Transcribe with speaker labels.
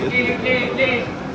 Speaker 1: Isn't it?